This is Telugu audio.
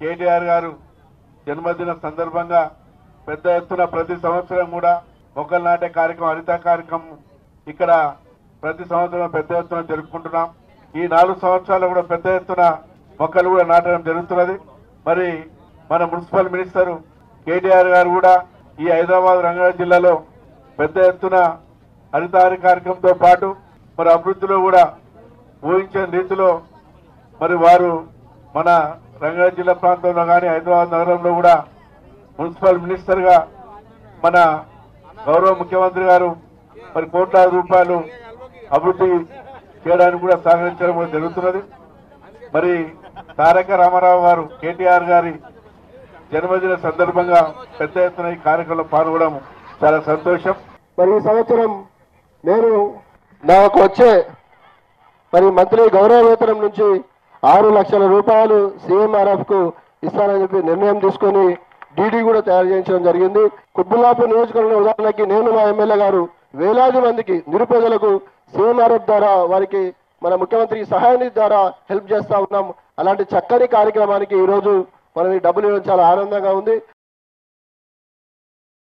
కేటీఆర్ గారు జన్మదిన సందర్భంగా పెద్ద ఎత్తున ప్రతి సంవత్సరం కూడా మొక్కలు నాటే కార్యక్రమం హరిత కార్యక్రమం ఇక్కడ ప్రతి సంవత్సరం పెద్ద ఎత్తున జరుపుకుంటున్నాం. ఈ నాలుగు సంవత్సరాలు కూడా పెద్ద ఎత్తున మొక్కలు కూడా నాటడం జరుగుతున్నది. మరి మన మున్సిపల్ మినిస్టర్ కేటీఆర్ గారు కూడా ఈ హైదరాబాద్ రంగారెడ్డి జిల్లాలో పెద్ద ఎత్తున హరితహారి కార్యక్రమంతో పాటు మరి అభివృద్ధిలో కూడా ఊహించని రీతిలో మరి వారు మన రంగారెడ్డి జిల్లా ప్రాంతంలో కానీ హైదరాబాద్ నగరంలో కూడా మున్సిపల్ మినిస్టర్గా మన గౌరవ ముఖ్యమంత్రి గారు మరి కోట్లాది రూపాయలు అభివృద్ధి చేయడానికి కూడా సహకరించడం కూడా జరుగుతున్నది. మరి తారక రామారావు గారు కేటీఆర్ గారి జన్మదిన సందర్భంగా పెద్ద ఎత్తున ఈ కార్యక్రమంలో పాల్గొనడం చాలా సంతోషం. మరి ఈ సంవత్సరం నేను నాకు వచ్చే మరి మంత్రి గౌరవ వేతనం నుంచి ఆరు లక్షల రూపాయలు సీఎంఆర్ఎఫ్కు ఇస్తానని చెప్పి నిర్ణయం తీసుకొని డీడీ కూడా తయారు చేయించడం జరిగింది. కుత్బుల్లాపూర్ నియోజకవర్గం ఉదాహరణకి నేను మా ఎమ్మెల్యే గారు వేలాది మందికి నిరుపేదలకు సీఎంఆర్ఎఫ్ ద్వారా వారికి మన ముఖ్యమంత్రి సహాయ నిధి ద్వారా హెల్ప్ చేస్తా ఉన్నాం. అలాంటి చక్కని కార్యక్రమానికి ఈరోజు మనం ఈ డబ్బులు ఇవ్వడం చాలా ఆనందంగా ఉంది.